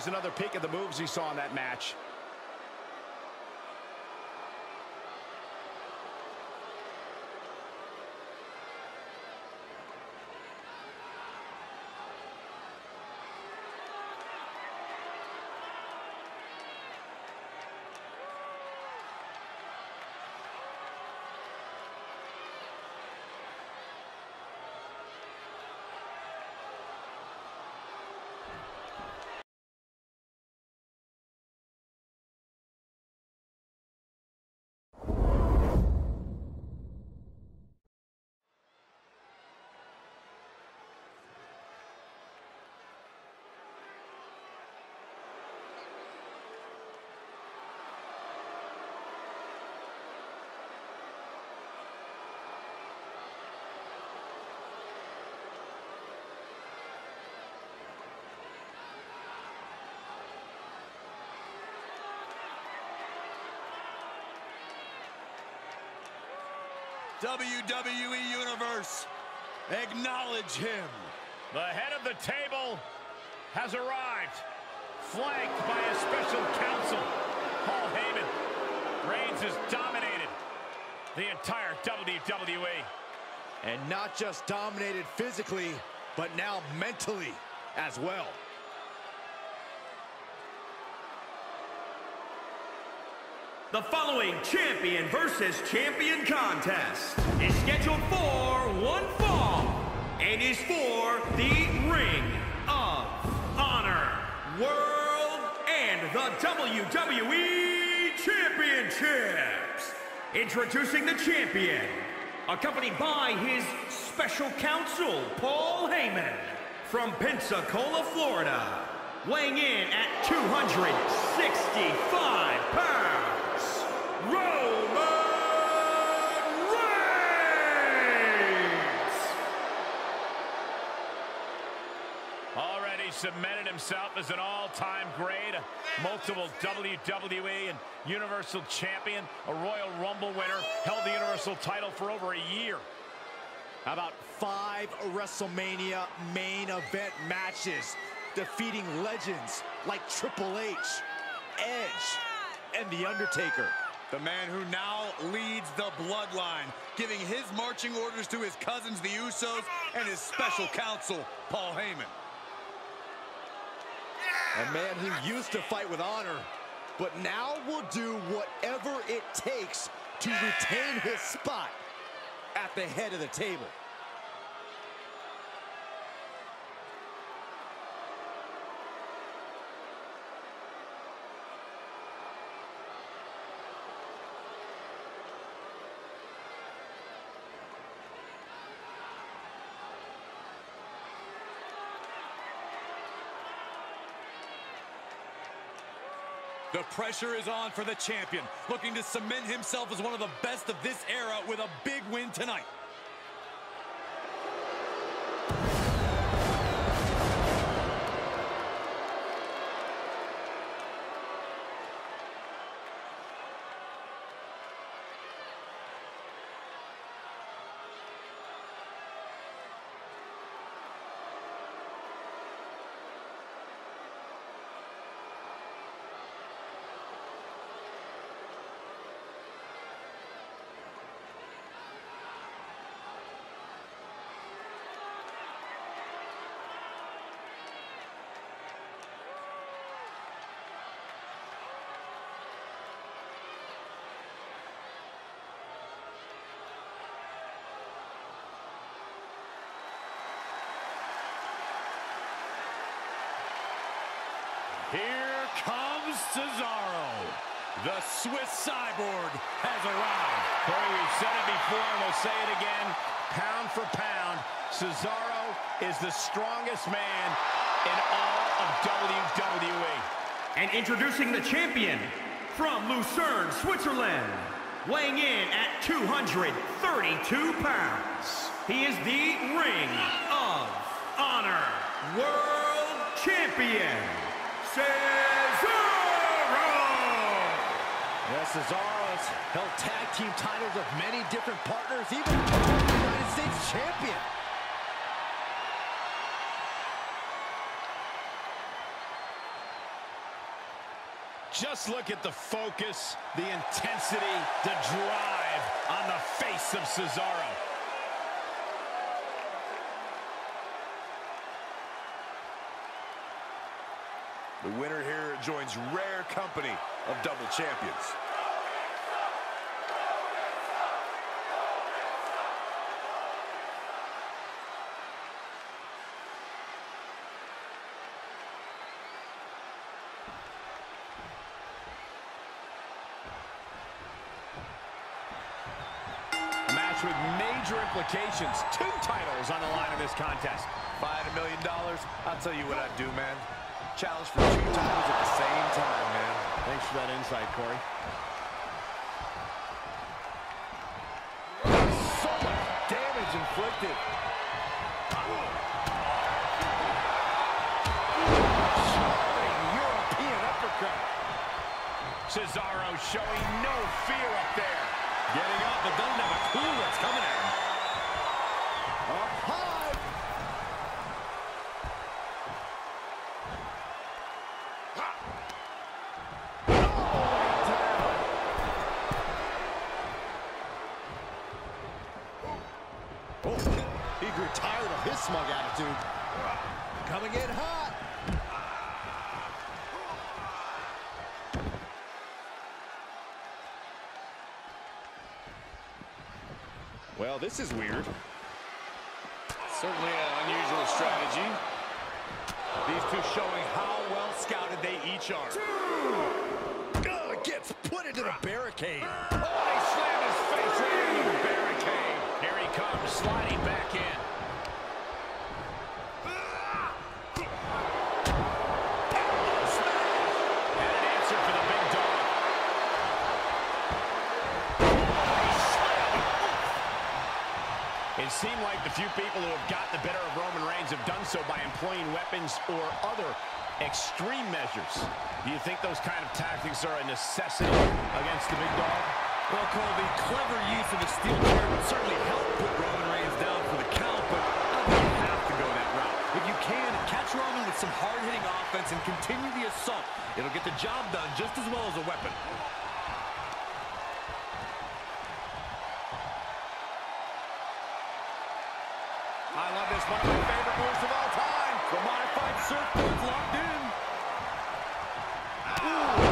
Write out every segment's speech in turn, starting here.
here's another peek at the moves he saw in that match. WWE Universe, acknowledge him. The head of the table has arrived, flanked by a special counsel, Paul Heyman. Reigns has dominated the entire WWE. And not just dominated physically, but now mentally as well. The following champion versus champion contest is scheduled for one fall and is for the Ring of Honor World and the WWE Championships. Introducing the champion, accompanied by his special counsel, Paul Heyman, from Pensacola, Florida, weighing in at 265 pounds. Roman Reigns! Already cemented himself as an all-time great, a multiple WWE and Universal Champion, a Royal Rumble winner, held the Universal title for over a year. How About five WrestleMania main event matches, defeating legends like Triple H, Edge, and The Undertaker. The man who now leads the bloodline, giving his marching orders to his cousins, the Usos, and his special counsel, Paul Heyman. A man who used to fight with honor, but now will do whatever it takes to retain his spot at the head of the table. The pressure is on for the champion, looking to cement himself as one of the best of this era with a big win tonight. Here comes Cesaro. The Swiss Cyborg has arrived. Corey, we've said it before and we'll say it again. Pound for pound, Cesaro is the strongest man in all of WWE. And introducing the champion from Lucerne, Switzerland, weighing in at 232 pounds. He is the Ring of Honor World Champion, Cesaro! Yes, Cesaro has held tag team titles of many different partners, even United States champion. Just look at the focus, the intensity, the drive on the face of Cesaro. The winner here joins rare company of double champions. A match with major implications. Two titles on the line in this contest. Find a million dollars, I'll tell you what I'd do, man. Challenge for two times at the same time, man. Thanks for that insight, Corey. So much damage inflicted. European uppercut. Cesaro showing no fear up there. Getting up, but doesn't have a clue what's coming at him. Oh, he grew tired of his smug attitude. Coming in hot. Well, this is weird. Certainly an unusual strategy. These two showing how well scouted they each are. Ugh, gets put into the barricade. Oh, he slammed his face right into the barricade. Here he comes, sliding back in. And an answer for the big dog. It seemed like the few people who have got the better of Roman Reigns have done so by employing weapons or other extreme measures. Do you think those kind of tactics are a necessity against the big dog? Well, Cole, the clever use of a steel chair would certainly help put Roman Reigns down for the count, but I think you have to go that route. If you can, catch Roman with some hard-hitting offense and continue the assault. It'll get the job done just as well as a weapon. I love this. One of my favorite moves of all time. The modified surfboard's locked in. Ah,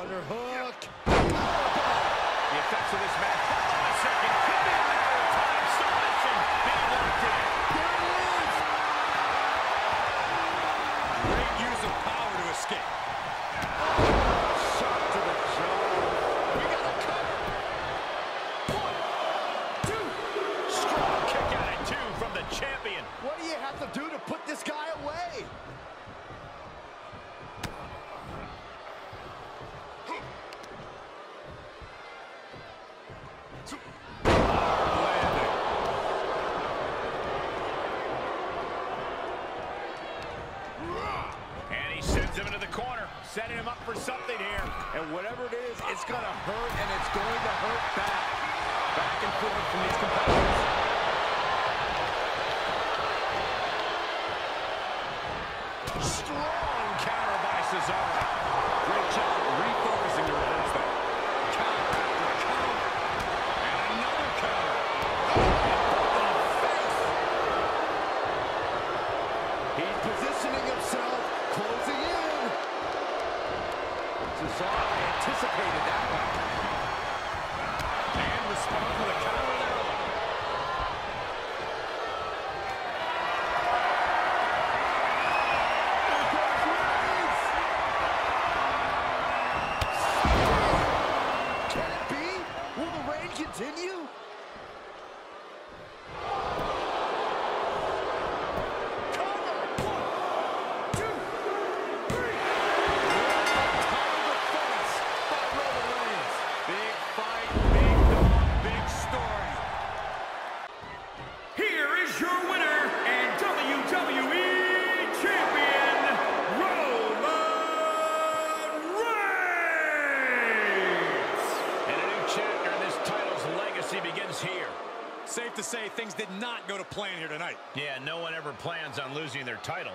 under hook. And he sends him into the corner, setting him up for something here. And whatever it is, it's going to hurt, and it's going to hurt back. Back and forth from these competitors. things did not go to plan here tonight. Yeah, no one ever plans on losing their title.